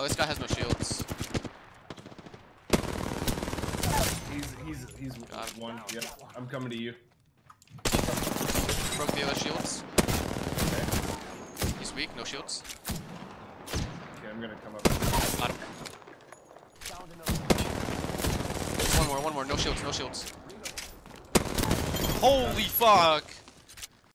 Oh, this guy has no shields. He's he's he's Got him. one. Yep. I'm coming to you. Broke the other shields. Okay. He's weak, no shields. Okay, I'm gonna come up. Got him. One more, one more, no shields, no shields. Holy fuck!